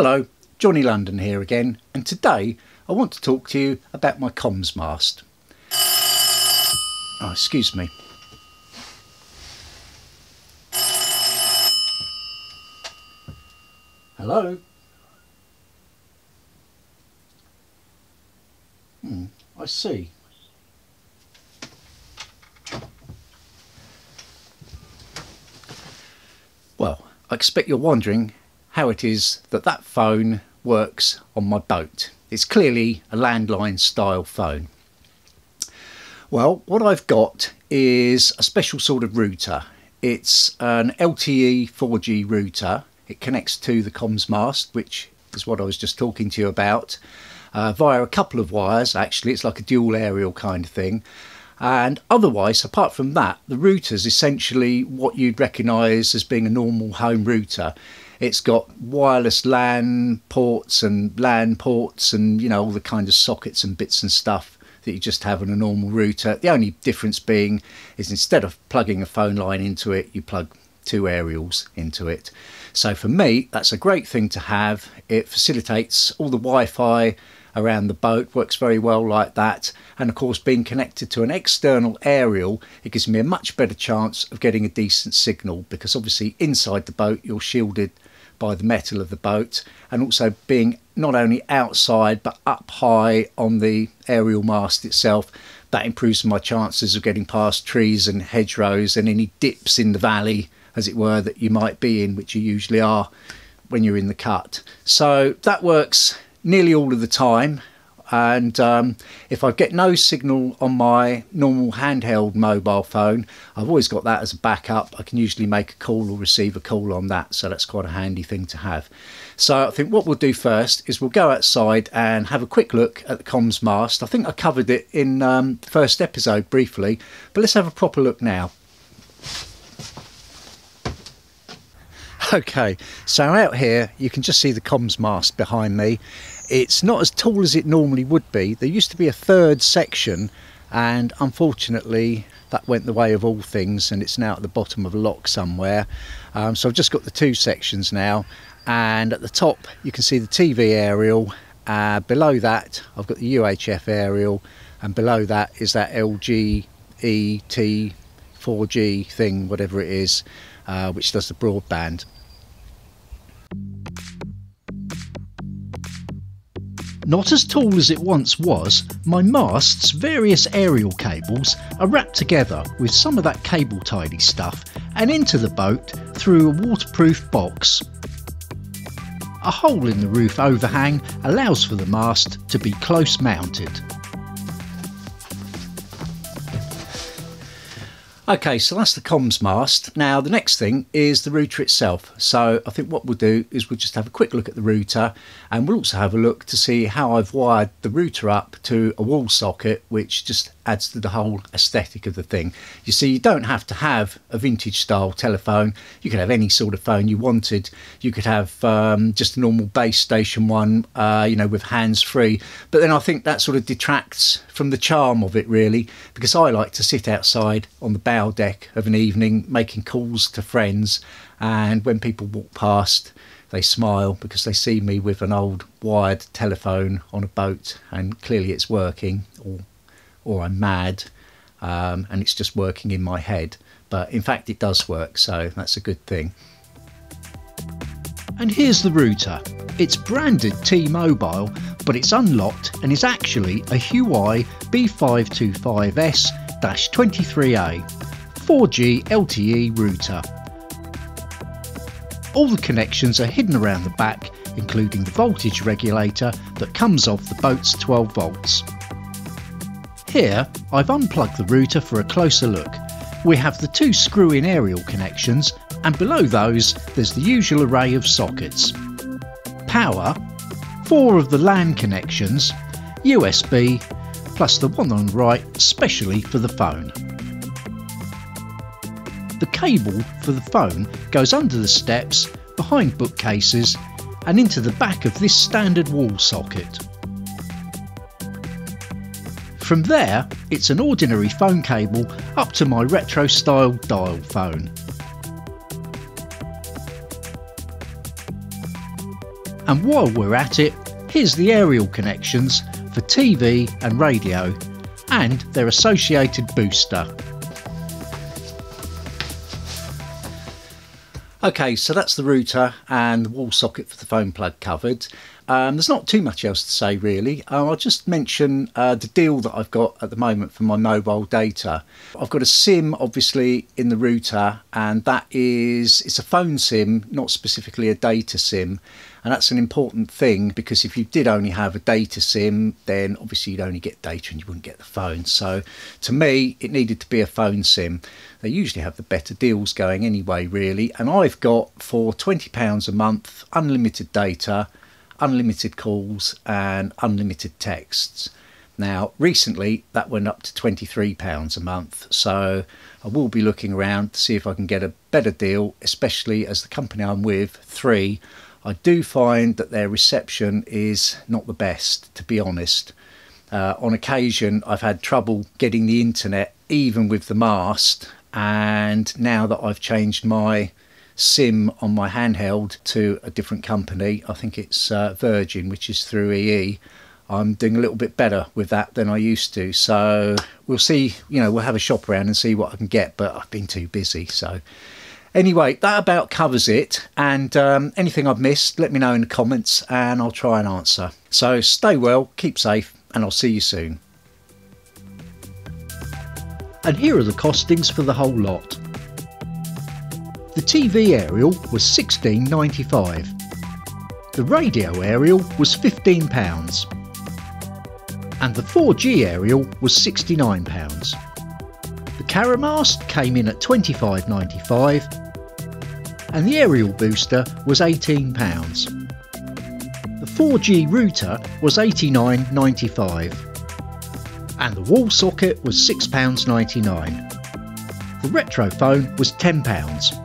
Hello, Johnny London here again, and today I want to talk to you about my comms mast. Oh, excuse me. Hello? Hmm, I see. Well, I expect you're wondering how it is that that phone works on my boat. It's clearly a landline style phone. Well, what I've got is a special sort of router. It's an LTE 4G router. It connects to the comms mast, which is what I was just talking to you about, uh, via a couple of wires actually. It's like a dual aerial kind of thing. And otherwise, apart from that, the router is essentially what you'd recognise as being a normal home router. It's got wireless LAN ports and LAN ports and, you know, all the kind of sockets and bits and stuff that you just have on a normal router. The only difference being is instead of plugging a phone line into it, you plug two aerials into it. So for me, that's a great thing to have. It facilitates all the Wi-Fi around the boat works very well like that and of course being connected to an external aerial it gives me a much better chance of getting a decent signal because obviously inside the boat you're shielded by the metal of the boat and also being not only outside but up high on the aerial mast itself that improves my chances of getting past trees and hedgerows and any dips in the valley as it were that you might be in which you usually are when you're in the cut. So that works nearly all of the time. And um, if I get no signal on my normal handheld mobile phone I've always got that as a backup. I can usually make a call or receive a call on that so that's quite a handy thing to have. So I think what we'll do first is we'll go outside and have a quick look at the comms mast. I think I covered it in um, the first episode briefly but let's have a proper look now Okay, so out here you can just see the comms mast behind me. It's not as tall as it normally would be. There used to be a third section and unfortunately that went the way of all things and it's now at the bottom of a lock somewhere. Um, so I've just got the two sections now and at the top you can see the TV aerial. Uh, below that I've got the UHF aerial and below that is that LG ET 4G thing, whatever it is, uh, which does the broadband. Not as tall as it once was, my mast's various aerial cables are wrapped together with some of that cable tidy stuff and into the boat through a waterproof box. A hole in the roof overhang allows for the mast to be close mounted. Okay, so that's the comms mast. Now the next thing is the router itself. So I think what we'll do is we'll just have a quick look at the router and we'll also have a look to see how I've wired the router up to a wall socket which just adds to the whole aesthetic of the thing. You see, you don't have to have a vintage style telephone. You could have any sort of phone you wanted. You could have um, just a normal base station one, uh, you know, with hands free. But then I think that sort of detracts from the charm of it really, because I like to sit outside on the bow deck of an evening making calls to friends. And when people walk past, they smile because they see me with an old wired telephone on a boat and clearly it's working or or I'm mad um, and it's just working in my head. But in fact, it does work, so that's a good thing. And here's the router. It's branded T-Mobile, but it's unlocked and is actually a Huawei B525S-23A 4G LTE router. All the connections are hidden around the back, including the voltage regulator that comes off the boat's 12 volts. Here, I've unplugged the router for a closer look. We have the two screw-in aerial connections and below those there's the usual array of sockets. Power, four of the LAN connections, USB, plus the one on the right specially for the phone. The cable for the phone goes under the steps, behind bookcases and into the back of this standard wall socket. From there, it's an ordinary phone cable up to my retro style dial phone. And while we're at it, here's the aerial connections for TV and radio and their associated booster. Okay, so that's the router and the wall socket for the phone plug covered. Um, there's not too much else to say really. Uh, I'll just mention uh, the deal that I've got at the moment for my mobile data. I've got a SIM obviously in the router and that is, it's a phone SIM, not specifically a data SIM. And that's an important thing because if you did only have a data SIM, then obviously you'd only get data and you wouldn't get the phone. So to me, it needed to be a phone SIM. They usually have the better deals going anyway, really. And I've got for £20 a month, unlimited data, unlimited calls and unlimited texts. Now, recently that went up to £23 a month, so I will be looking around to see if I can get a better deal, especially as the company I'm with, Three, I do find that their reception is not the best, to be honest. Uh, on occasion, I've had trouble getting the internet, even with the mast, and now that I've changed my SIM on my handheld to a different company. I think it's uh, Virgin, which is through EE. I'm doing a little bit better with that than I used to. So we'll see, you know, we'll have a shop around and see what I can get, but I've been too busy. So anyway, that about covers it. And um, anything I've missed, let me know in the comments and I'll try and answer. So stay well, keep safe, and I'll see you soon. And here are the costings for the whole lot. The TV aerial was $16.95. The radio aerial was £15 and the 4G aerial was £69. The Caramast came in at $25.95 and the aerial booster was £18. The 4G router was $89.95 and the wall socket was £6.99. The retro phone was £10.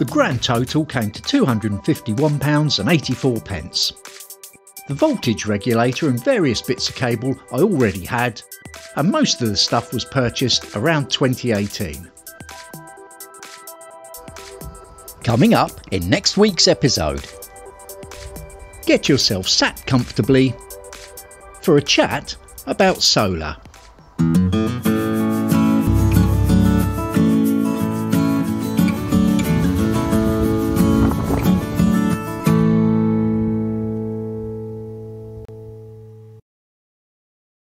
The grand total came to £251.84. The voltage regulator and various bits of cable I already had, and most of the stuff was purchased around 2018. Coming up in next week's episode. Get yourself sat comfortably for a chat about solar.